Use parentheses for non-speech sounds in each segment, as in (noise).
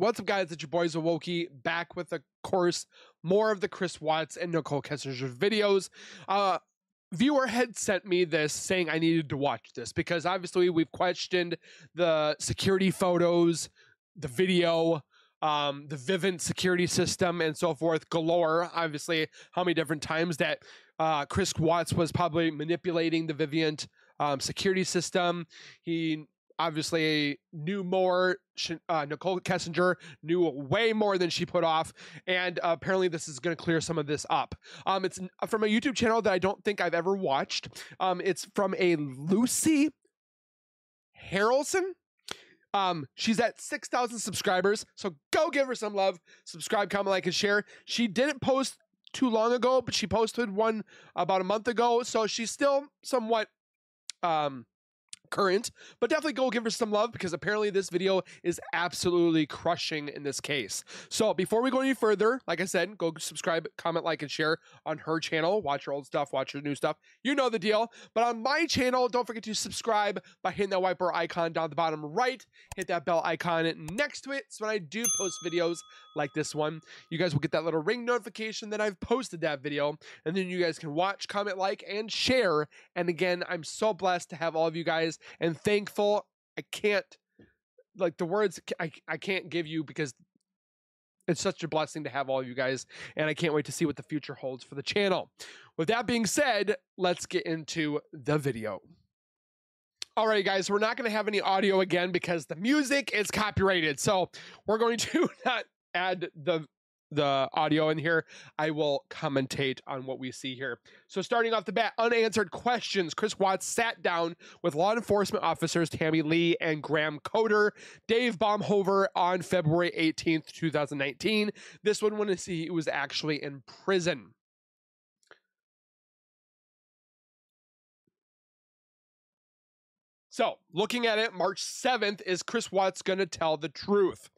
What's up, guys? It's your boy Zowoki back with, of course, more of the Chris Watts and Nichol Kessinger videos. Uh, viewer had sent me this saying I needed to watch this because obviously we've questioned the security photos, the video, um, the Vivint security system, and so forth galore. Obviously, how many different times that uh, Chris Watts was probably manipulating the Vivint um, security system. He obviously knew more. Uh, Nichol Kessinger knew way more than she put off, and uh, apparently this is going to clear some of this up. Um, it's from a YouTube channel that I don't think I've ever watched. Um, it's from a Lucy Harrelson. Um, she's at 6,000 subscribers, so go give her some love. Subscribe, comment, like, and share. She didn't post too long ago, but she posted one about a month ago, so she's still somewhat um current, but definitely go give her some love because apparently this video is absolutely crushing in this case. So before we go any further, like I said, go subscribe, comment, like, and share on her channel. Watch her old stuff, watch her new stuff. You know the deal. But on my channel, don't forget to subscribe by hitting that white bar icon down the bottom right. Hit that bell icon next to it. So when I do post videos like this one, you guys will get that little ring notification that I've posted that video. And then you guys can watch, comment, like, and share. And again, I'm so blessed to have all of you guys and thankful. I can't like the words I, I can't give you because it's such a blessing to have all of you guys and I can't wait to see what the future holds for the channel. With that being said, let's get into the video. All right, guys, we're not going to have any audio again because the music is copyrighted. So we're going (laughs) to not add the the audio in here, I will commentate on what we see here. So, starting off the bat, unanswered questions. Chris Watts sat down with law enforcement officers Tammy Lee and Grahm Coder, Dave Baumhover on February 18th, 2019. This one, when to see he was actually in prison. So, looking at it, March 7th is Chris Watts going to tell the truth.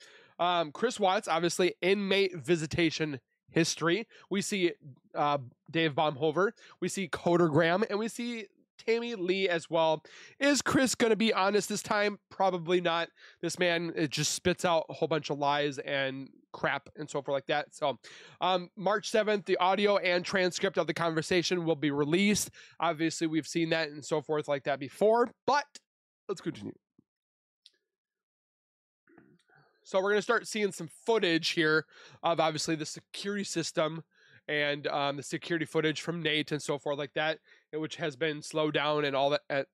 Um, Chris Watts, obviously, inmate visitation history. We see uh, Dave Baumhover, we see Coder Grahm, and we see Tammy Lee as well. Is Chris going to be honest this time? Probably not. This man it just spits out a whole bunch of lies and crap and so forth like that. So, um, March 7th, the audio and transcript of the conversation will be released. Obviously, we've seen that and so forth like that before, but let's continue. So we're going to start seeing some footage here of obviously the security system and um, the security footage from Nate and so forth like that, which has been slowed down and all that,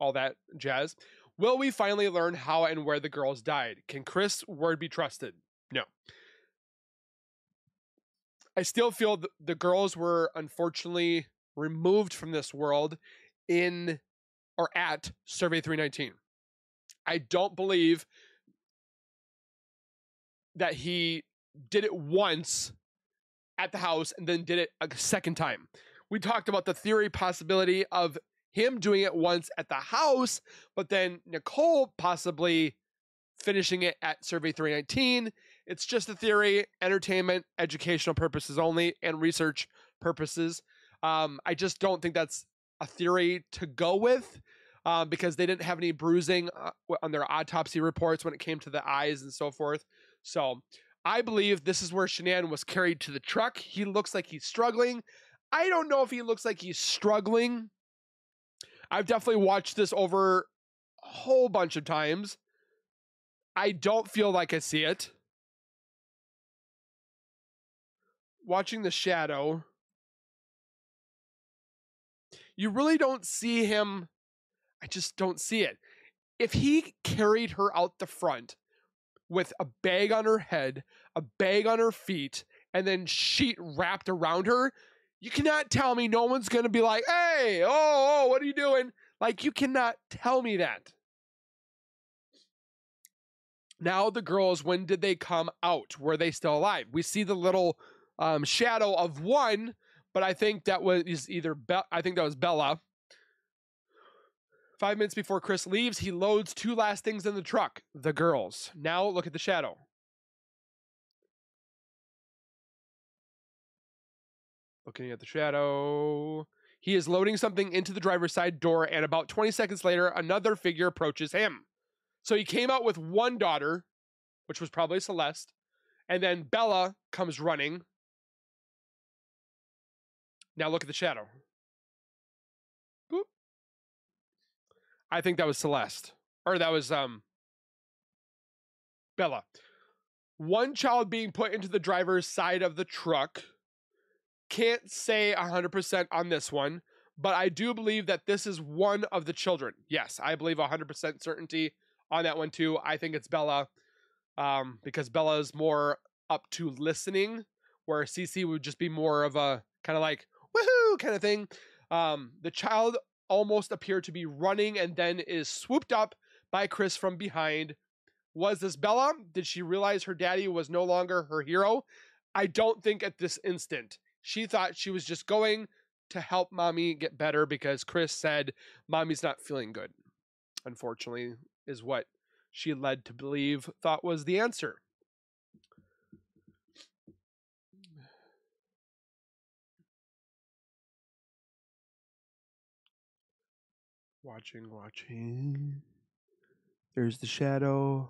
all that jazz. Will we finally learn how and where the girls died? Can Chris' word be trusted? No. I still feel the girls were unfortunately removed from this world in or at Cervi 319. I don't believe that he did it once at the house and then did it a second time. We talked about the theory possibility of him doing it once at the house, but then Nichol possibly finishing it at Cervi 319. It's just a theory, entertainment, educational purposes only, and research purposes. Um, I just don't think that's a theory to go with uh, because they didn't have any bruising uh, on their autopsy reports when it came to the eyes and so forth. So I believe this is where Shanann was carried to the truck. He looks like he's struggling. I don't know if he looks like he's struggling. I've definitely watched this over a whole bunch of times. I don't feel like I see it. Watching the shadow, you really don't see him. I just don't see it. If he carried her out the front, with a bag on her head, a bag on her feet, and then sheet wrapped around her, you cannot tell me no one's going to be like, hey, oh, oh, what are you doing? Like, you cannot tell me that. Now, the girls, when did they come out? Were they still alive? We see the little um, shadow of one, but I think that was either, Be- I think that was Bella Five minutes before Chris leaves, he loads two last things in the truck the girls. Now look at the shadow. Looking at the shadow. He is loading something into the driver's side door, and about 20 seconds later, another figure approaches him. So he came out with one daughter, which was probably Celeste. And then Bella comes running. Now look at the shadow. I think that was Celeste. Or that was um Bella. One child being put into the driver's side of the truck. Can't say 100% on this one, but I do believe that this is one of the children. Yes, I believe 100% certainty on that one too. I think it's Bella um, because Bella is more up to listening, where CeCe would just be more of a kind of like woohoo kind of thing. Um, the child almost appeared to be running and then is swooped up by Chris from behind. Was this Bella? Did she realize her daddy was no longer her hero? I don't think at this instant. She thought she was just going to help mommy get better because Chris said mommy's not feeling good. Unfortunately, is what she led to believe thought was the answer. Watching, watching. There's the shadow.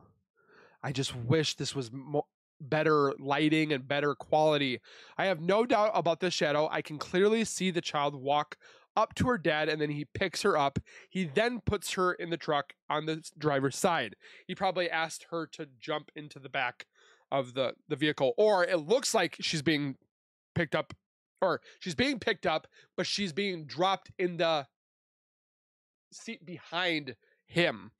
I just wish this was mo- better lighting and better quality. I have no doubt about this shadow. I can clearly see the child walk up to her dad and then he picks her up. He then puts her in the truck on the driver's side. He probably asked her to jump into the back of the the vehicle or it looks like she's being picked up or she's being picked up but she's being dropped in the seat behind him.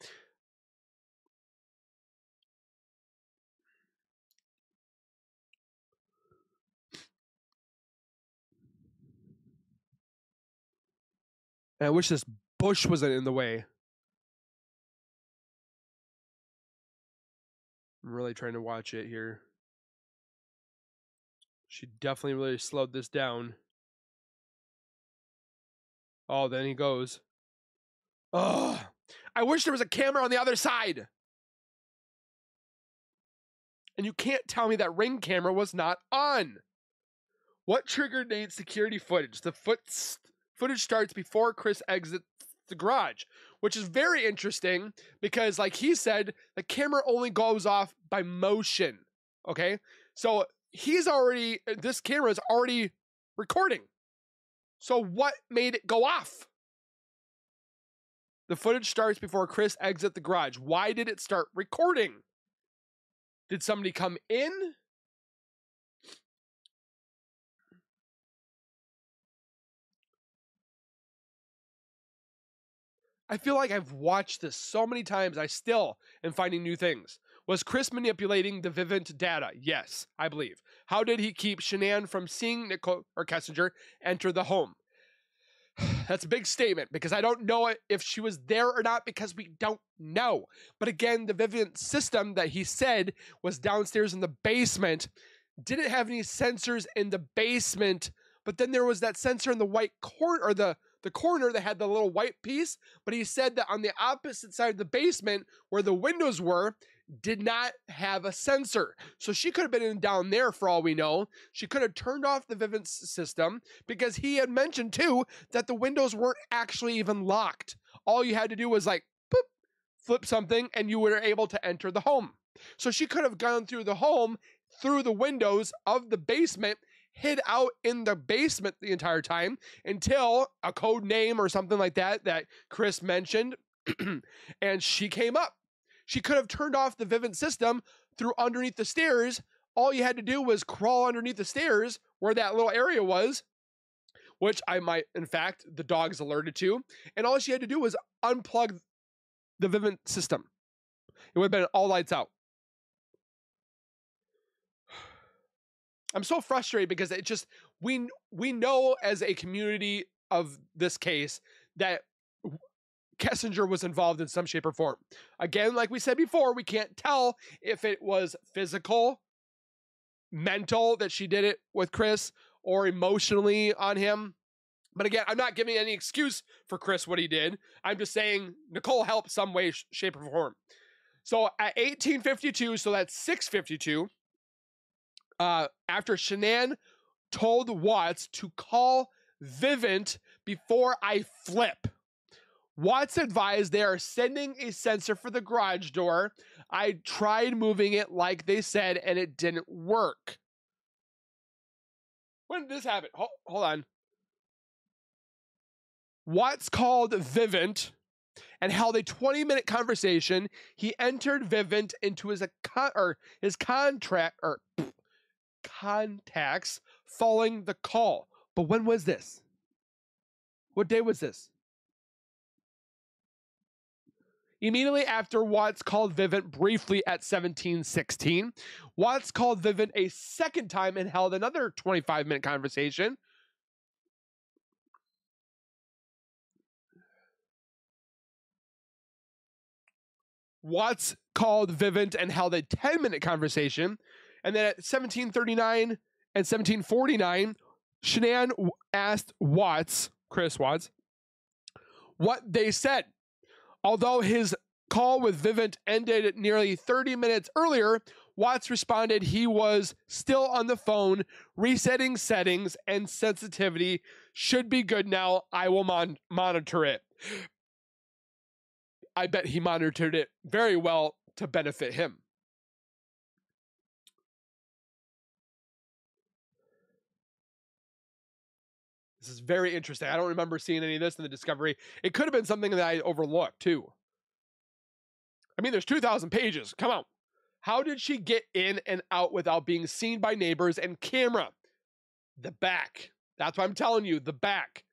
And I wish this bush wasn't in the way. I'm really trying to watch it here. She definitely really slowed this down. Oh, then he goes. Oh, I wish there was a camera on the other side. And you can't tell me that ring camera was not on. What triggered Nate's security footage? The foot footage starts before Chris exits the garage, which is very interesting because, like he said, the camera only goes off by motion. Okay. So he's already, this camera is already recording. So what made it go off? The footage starts before Chris exits the garage. Why did it start recording? Did somebody come in? I feel like I've watched this so many times. I still am finding new things. Was Chris manipulating the Vivint data? Yes, I believe. How did he keep Shanann from seeing Nichol or Kessinger enter the home? That's a big statement because I don't know if she was there or not because we don't know. But again, the Vivint system that he said was downstairs in the basement didn't have any sensors in the basement. But then there was that sensor in the white corner or the the corner that had the little white piece. But he said that on the opposite side of the basement where the windows were, did not have a sensor. So she could have been down there for all we know. She could have turned off the Vivint system because he had mentioned too that the windows weren't actually even locked. All you had to do was like boop, flip something and you were able to enter the home. So she could have gone through the home through the windows of the basement hid out in the basement the entire time until a code name or something like that that Chris mentioned (clears throat) and she came up she could have turned off the Vivint system through underneath the stairs. All you had to do was crawl underneath the stairs where that little area was, which I might, in fact, the dog's alerted to. And all she had to do was unplug the Vivint system. It would have been all lights out. I'm so frustrated because it just we we know as a community of this case that Kessinger was involved in some shape or form. Again, like we said before, we can't tell if it was physical, mental that she did it with Chris, or emotionally on him. But again, I'm not giving any excuse for Chris what he did. I'm just saying Nichol helped some way, shape, or form. So at 1852, so that's 652, uh, after Shanann told Watts to call Vivint before I flip Watts advised they are sending a sensor for the garage door. I tried moving it like they said, and it didn't work. When did this happen? Hold, hold on. Watts called Vivint and held a 20 minute conversation. He entered Vivint into his account or his contract or pff, (sniffs) contacts following the call. But when was this? What day was this? Immediately after Watts called Vivint briefly at 1716, Watts called Vivint a second time and held another 25 minute conversation. Watts called Vivint and held a 10 minute conversation. And then at 1739 and 1749, Shanann asked Watts, Chris Watts, what they said. Although his call with Vivint ended nearly 30 minutes earlier, Watts responded he was still on the phone, resetting settings and sensitivity. Should be good now. I will mon- monitor it. I bet he monitored it very well to benefit him. This is very interesting. I don't remember seeing any of this in the discovery. It could have been something that I overlooked too. I mean, there's 2,000 pages. Come on. How did she get in and out without being seen by neighbors and camera? The back. That's what I'm telling you. The back.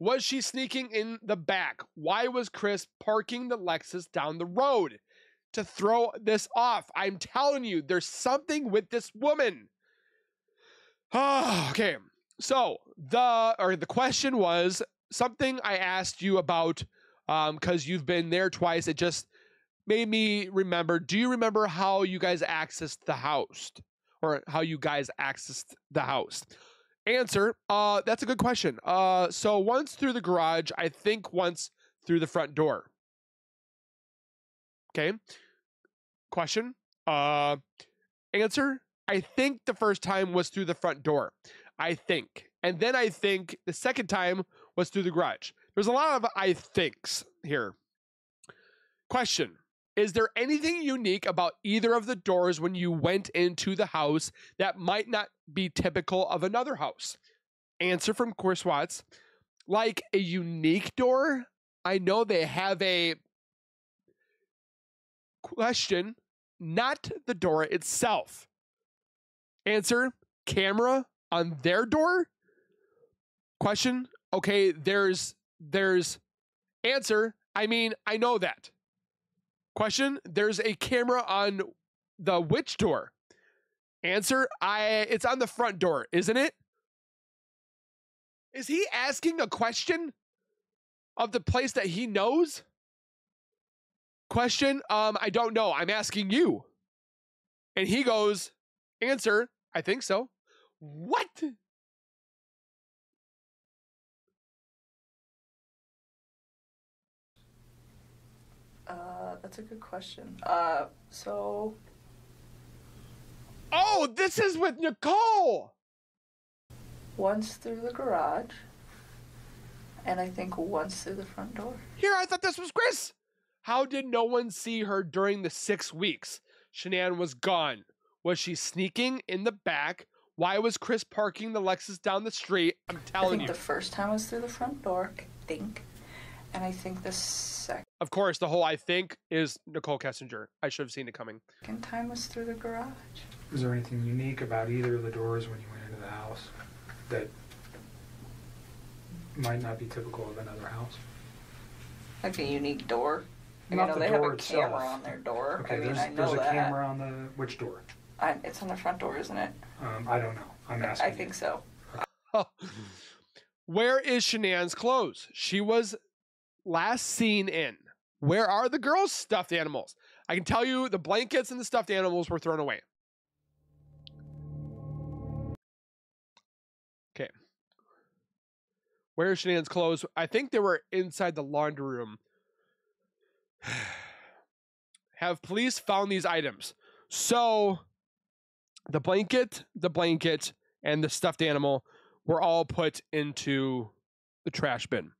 Was she sneaking in the back? Why was Chris parking the Lexus down the road? To throw this off. I'm telling you, there's something with this woman. Oh, (sighs) okay. So the or the question was something I asked you about um because you've been there twice. It just made me remember. Do you remember how you guys accessed the house? Or how you guys accessed the house? Answer, uh, that's a good question. Uh, so once through the garage, I think once through the front door. Okay. Question. Uh, answer, I think the first time was through the front door. I think. And then I think the second time was through the garage. There's a lot of I thinks here. Question Is there anything unique about either of the doors when you went into the house that might not be typical of another house? Answer from Chris Watts like a unique door. I know they have a question, not the door itself. Answer camera on their door? Question. Okay, there's there's answer. I mean, I know that. Question. There's a camera on the which door? Answer. I it's on the front door, isn't it? Is he asking a question of the place that he knows? Question. Um, I don't know. I'm asking you. And he goes, answer. I think so. What? Uh, that's a good question. Uh, so Oh, this is with Nichol. once through the garage, and I think once through the front door. Here, I thought this was Chris. How did no one see her during the six weeks? Shanann was gone. Was she sneaking in the back? Why was Chris parking the Lexus down the street? I'm telling you. I think you. the first time was through the front door, I think, and I think the second Of course, the whole I think is Nichol Kessinger. I should have seen it coming. Second time was through the garage. Was there anything unique about either of the doors when you went into the house that might not be typical of another house? Like a unique door. Like, Not I know the they have door a itself. camera on their door. Okay, I mean, there's, I know there's a that. camera on the which door? I, it's on the front door, isn't it? Um, I don't know. I'm asking. I think so. (laughs) Where is Shanann's clothes? She was last seen in. Where are the girls' stuffed animals? I can tell you the blankets and the stuffed animals were thrown away. Okay. Where is Shanann's clothes? I think they were inside the laundry room. (sighs) Have police found these items? So the blanket, the blanket, and the stuffed animal were all put into the trash bin.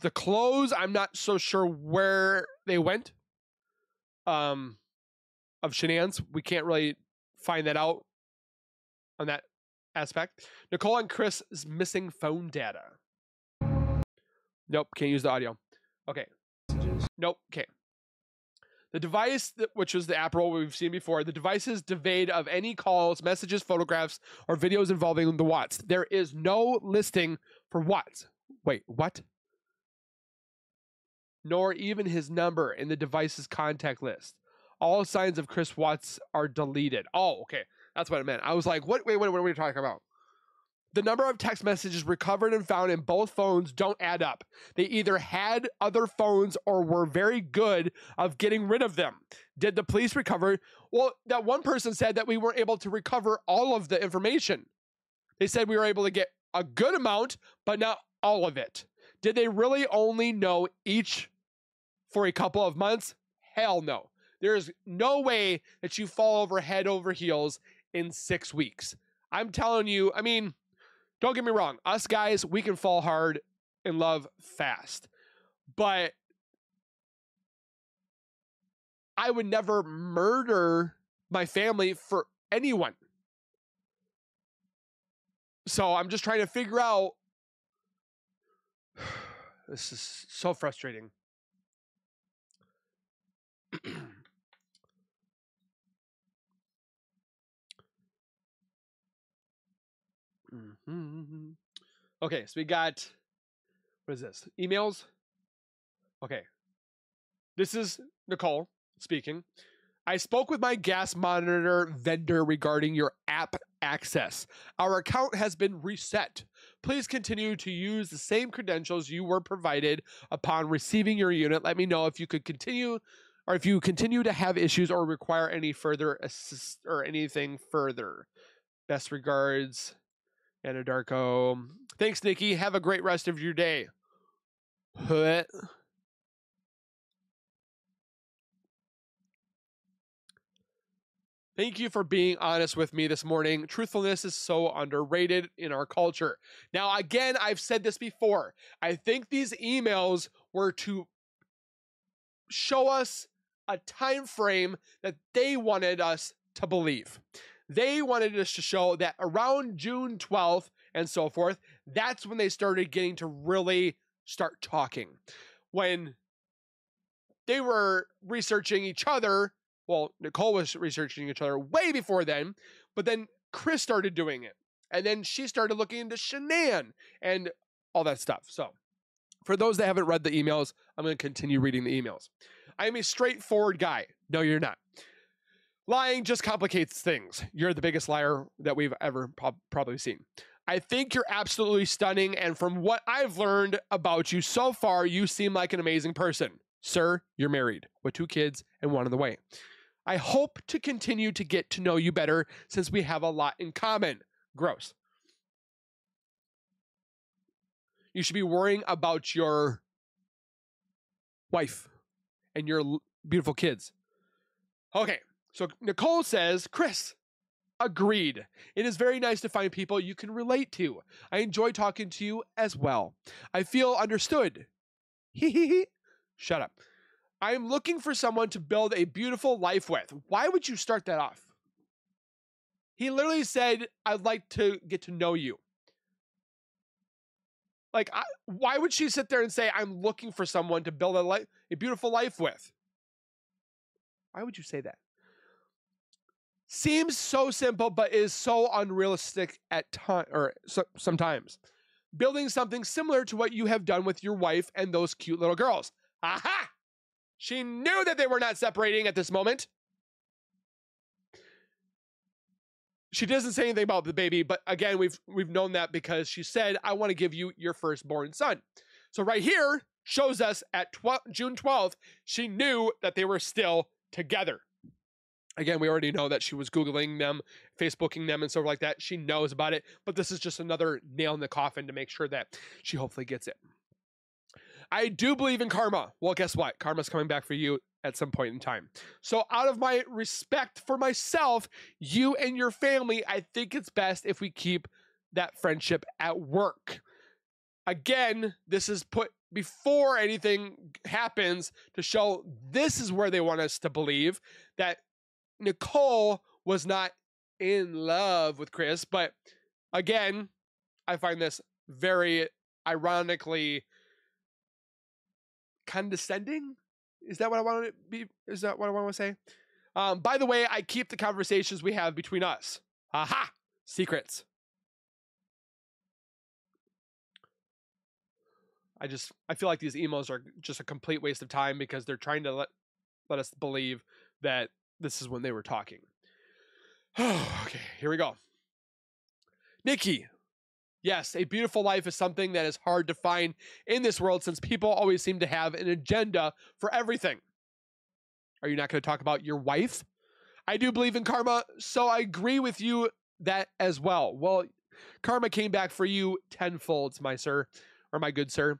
the clothes, I'm not so sure where they went. Um, of Shanann's, we can't really find that out on that aspect. Nichol and Chris is missing phone data. Nope, can't use the audio. Okay. Nope, okay. The device, that, which was the app roll we've seen before, the device is devoid of any calls, messages, photographs, or videos involving the Watts. There is no listing for Watts. Wait, what? Nor even his number in the device's contact list. All signs of Chris Watts are deleted. Oh, okay. That's what it meant. I was like, what? Wait, wait, what are we talking about? The number of text messages recovered and found in both phones don't add up. They either had other phones or were very good of getting rid of them. Did the police recover? Well, that one person said that we weren't able to recover all of the information. They said we were able to get a good amount, but not all of it. Did they really only know each for a couple of months? Hell no. There's no way that you fall over head over heels in six weeks. I'm telling you, I mean, don't get me wrong, us guys, we can fall hard in love fast. But I would never murder my family for anyone. So I'm just trying to figure out. (sighs) This is so frustrating. (clears throat) Mhm. Okay, so we got what is this? Emails. Okay. This is Nichol speaking. I spoke with my gas monitor vendor regarding your app access. Our account has been reset. Please continue to use the same credentials you were provided upon receiving your unit. Let me know if you could continue or if you continue to have issues or require any further assist or anything further. Best regards, Anadarko. Thanks, Nikki. Have a great rest of your day. What? Thank you for being honest with me this morning. Truthfulness is so underrated in our culture. Now, again, I've said this before. I think these emails were to show us a time frame that they wanted us to believe. They wanted us to show that around June 12th and so forth, that's when they started getting to really start talking. When they were researching each other, well, Nichol was researching each other way before then, but then Chris started doing it. And then she started looking into Shanann and all that stuff. So, for those that haven't read the emails, I'm going to continue reading the emails. I am a straightforward guy. No, you're not. Lying just complicates things. You're the biggest liar that we've ever prob- probably seen. I think you're absolutely stunning, and from what I've learned about you so far, you seem like an amazing person. Sir, you're married with two kids and one on the way. I hope to continue to get to know you better since we have a lot in common. Gross. You should be worrying about your wife and your beautiful kids. Okay, so Nichol says, Chris, agreed. It is very nice to find people you can relate to. I enjoy talking to you as well. I feel understood. Hee hee hee. Shut up. I am looking for someone to build a beautiful life with. Why would you start that off? He literally said, I'd like to get to know you. Like, I, why would she sit there and say, I'm looking for someone to build a, life, a beautiful life with? Why would you say that? Seems so simple, but is so unrealistic at time or so, sometimes. Building something similar to what you have done with your wife and those cute little girls. Aha! She knew that they were not separating at this moment. She doesn't say anything about the baby, but again, we've we've known that because she said, "I want to give you your firstborn son." So right here shows us at 12, June 12th, she knew that they were still together. Again, we already know that she was Googling them, Facebooking them, and stuff like that. She knows about it, but this is just another nail in the coffin to make sure that she hopefully gets it. I do believe in karma. Well, guess what? Karma's coming back for you at some point in time. So, out of my respect for myself, you and your family, I think it's best if we keep that friendship at work. Again, this is put before anything happens to show this is where they want us to believe that Nichol was not in love with Chris. But again, I find this very ironically condescending. Is that what I want to be? Is that what I want to say? Um, by the way, I keep the conversations we have between us. Aha! Secrets. I just I feel like these emails are just a complete waste of time because they're trying to let let us believe that this is when they were talking. (sighs) okay, here we go. Nikki. Yes, a beautiful life is something that is hard to find in this world since people always seem to have an agenda for everything. Are you not going to talk about your wife? I do believe in karma, so I agree with you that as well. Well, karma came back for you tenfold, my sir or my good sir.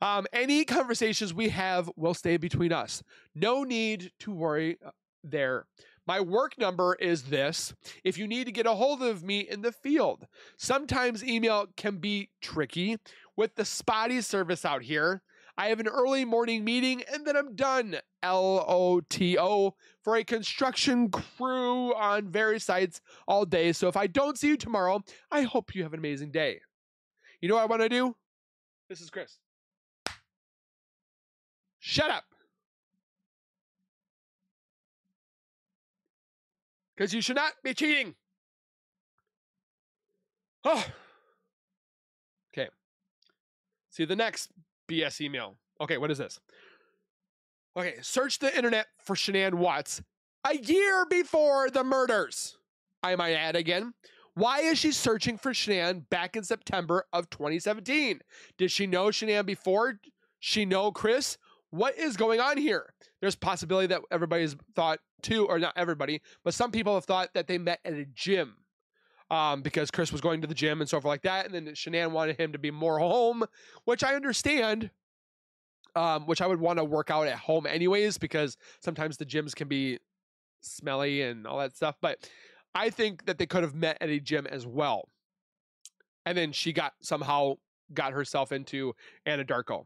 Um, any conversations we have will stay between us. No need to worry uh, there. My work number is this if you need to get a hold of me in the field. Sometimes email can be tricky with the spotty service out here. I have an early morning meeting and then I'm done. L O T O for a construction crew on various sites all day. So if I don't see you tomorrow, I hope you have an amazing day. You know what I want to do? This is Chris. Shut up. Because you should not be cheating. Oh. Okay. See the next BS email. Okay, what is this? Okay, search the internet for Shanann Watts a year before the murders. I might add again. Why is she searching for Shanann back in September of 2017? Did she know Shanann before she know Chris? What is going on here? There's possibility that everybody's thought too, or not everybody, but some people have thought that they met at a gym. Um, because Chris was going to the gym and so forth like that, and then Shanann wanted him to be more (laughs) home, which I understand. Um, which I would want to work out at home anyways, because sometimes the gyms can be smelly and all that stuff. But I think that they could have met at a gym as well. And then she got somehow got herself into Anadarko.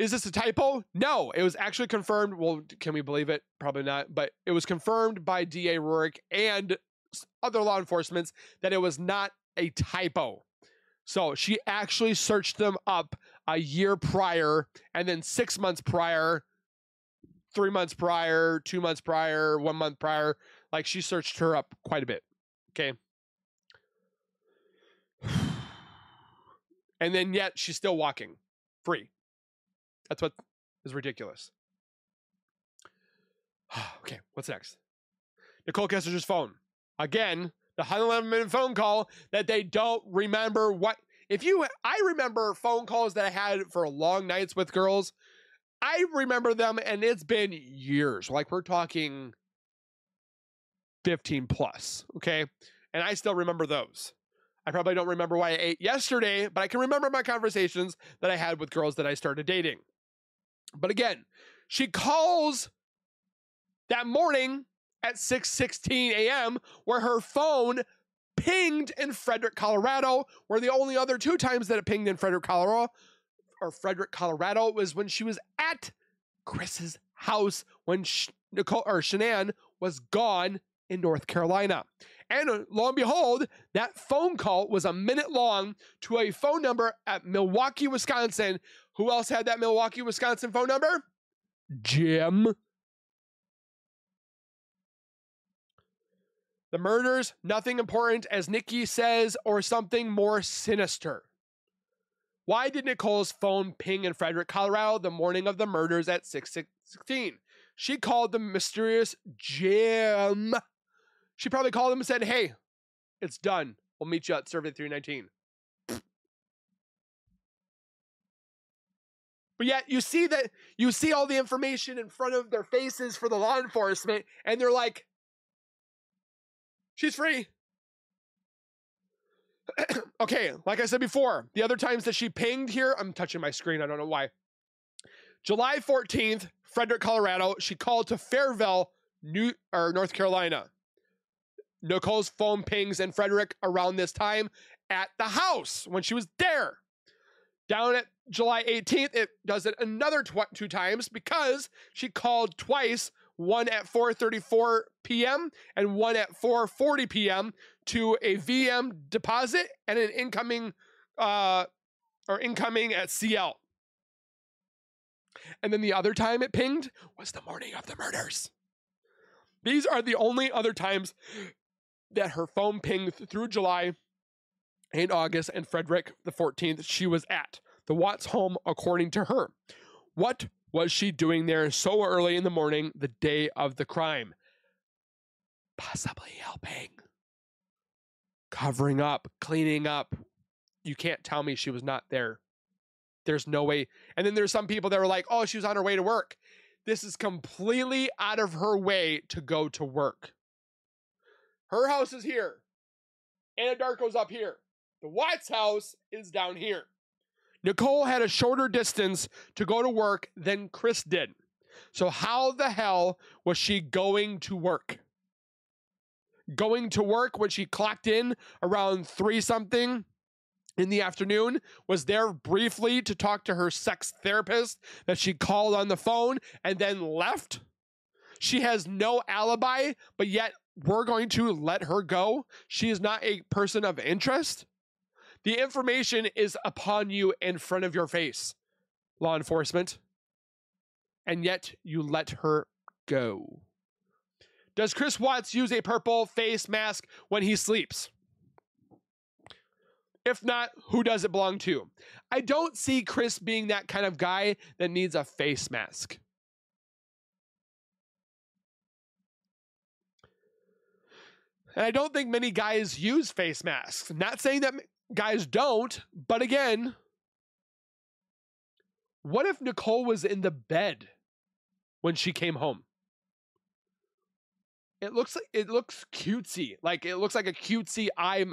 Is this a typo? No, it was actually confirmed. Well, can we believe it? Probably not. But it was confirmed by DA Rourke and other law enforcement that it was not a typo. So she actually searched them up a year prior and then six months prior, three months prior, two months prior, one month prior. Like she searched her up quite a bit. Okay. (sighs) And then yet she's still walking free. That's what is ridiculous. (sighs) okay, what's next? Nichol Kessinger's phone. Again, the 111 minute phone call that they don't remember what. If you, I remember phone calls that I had for long nights with girls. I remember them, and it's been years. Like we're talking 15 plus. Okay. And I still remember those. I probably don't remember why I ate yesterday, but I can remember my conversations that I had with girls that I started dating. But again, she calls that morning at 6:16 a.m. where her phone pinged in Frederick, Colorado, where the only other two times that it pinged in Frederick, Colorado or Frederick, Colorado was when she was at Chris's house when Nichol or Shanann was gone in North Carolina. And uh, lo and behold, that phone call was a minute long to a phone number at Milwaukee, Wisconsin. Who else had that Milwaukee, Wisconsin phone number? Jim. The murders, nothing important, as Nikki says, or something more sinister. Why did Nichol's phone ping in Frederick, Colorado the morning of the murders at 616? She called the mysterious Jim she probably called him and said, Hey, it's done. We'll meet you at Cervi 319. But yet you see that you see all the information in front of their faces for the law enforcement, and they're like, She's free. (clears throat) okay, like I said before, the other times that she pinged here, I'm touching my screen, I don't know why. July 14th, Frederick, Colorado, she called to Fairville, New or North Carolina. Nichol's phone pings and Frederick around this time at the house when she was there. Down at July 18th, it does it another tw- two times because she called twice, one at 4:34 p.m. and one at 4:40 p.m. to a VM deposit and an incoming uh or incoming at CL. And then the other time it pinged was the morning of the murders. These are the only other times that her phone pinged through July and August and Frederick the 14th she was at the Watts home according to her. What was she doing there so early in the morning the day of the crime? Possibly helping. Covering up, cleaning up. You can't tell me she was not there. There's no way. And then there's some people that were like, oh, she was on her way to work. This is completely out of her way to go to work. Her house is here. Anadarko's up here. The Watts house is down here. Nichol had a shorter distance to go to work than Chris did. So, how the hell was she going to work? Going to work when she clocked in around three something in the afternoon, was there briefly to talk to her sex therapist that she called on the phone and then left. She has no alibi, but yet we're going to let her go. She is not a person of interest. The information is upon you in front of your face, law enforcement. And yet you let her go. Does Chris Watts use a purple face mask when he sleeps? If not, who does it belong to? I don't see Chris being that kind of guy that needs a face mask. And I don't think many guys use face masks. Not saying that guys don't, but again, what if Nichol was in the bed when she came home? It looks like it looks cutesy, like it looks like a cutesy eye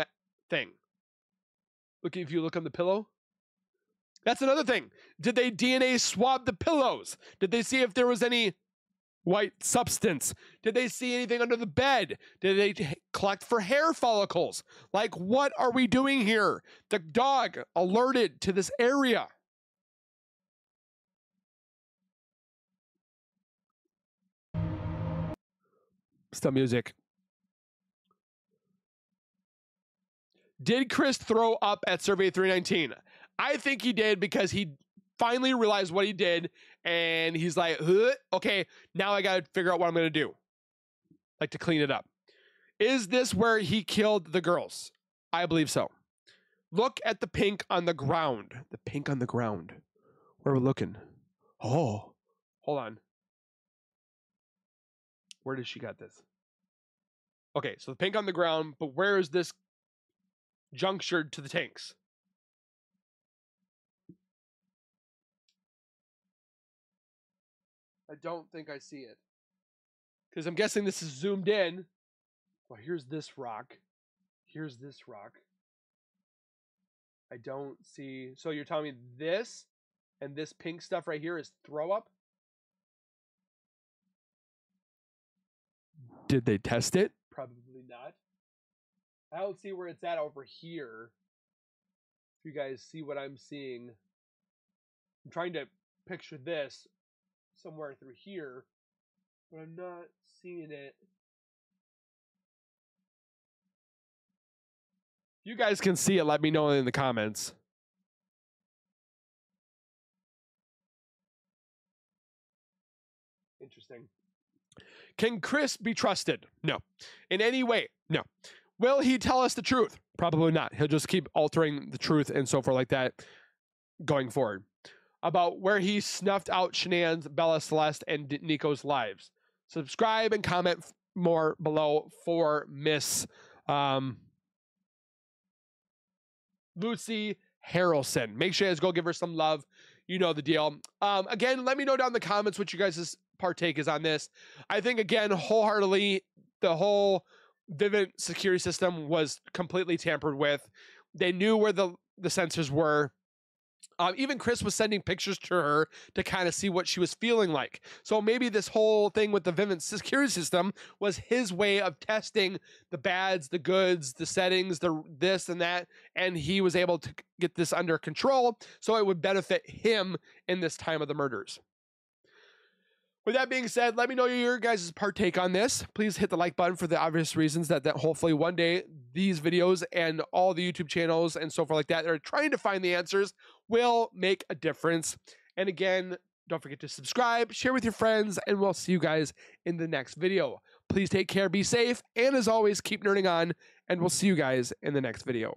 thing. Look if you look on the pillow. That's another thing. Did they DNA swab the pillows? Did they see if there was any white substance? Did they see anything under the bed? Did they collect for hair follicles? Like, what are we doing here? The dog alerted to this area. Still music. Did Chris throw up at Cervi 319? I think he did because he finally realized what he did and he's like, huh, okay, now I got to figure out what I'm going to do. Like to clean it up. Is this where he killed the girls? I believe so. Look at the pink on the ground. The pink on the ground. Where are we looking? Oh, hold on. Where did she got this? Okay, so the pink on the ground, but where is this junctured to the tanks? I don't think I see it. Because I'm guessing this is zoomed in. Well, here's this rock. Here's this rock. I don't see. So you're telling me this and this pink stuff right here is throw up? Did they test it? Probably not. I don't see where it's at over here. If you guys see what I'm seeing, I'm trying to picture this somewhere through here, but I'm not seeing it. If you guys can see it, let me know in the comments. Interesting. Can Chris be trusted? No. In any way? No. Will he tell us the truth? Probably not. He'll just keep altering the truth and so forth like that going forward. About where he snuffed out Shanann's, Bella Celeste, and Nico's lives. Subscribe and comment more below for Miss um, Lucy Harrelson. Make sure you guys go give her some love. You know the deal. Um, again, let me know down in the comments what you guys' partake is on this. I think again, wholeheartedly, the whole Vivint security system was completely tampered with. They knew where the the sensors were. Um, even Chris was sending pictures to her to kind of see what she was feeling like. So maybe this whole thing with the Vivint security system was his way of testing the bads, the goods, the settings, the this and that, and he was able to get this under control so it would benefit him in this time of the murders. With that being said, let me know your guys' partake on this. Please hit the like button for the obvious reasons that, that hopefully one day these videos and all the YouTube channels and so forth like that that are trying to find the answers will make a difference. And again, don't forget to subscribe, share with your friends, and we'll see you guys in the next video. Please take care, be safe, and as always, keep nerding on, and we'll see you guys in the next video.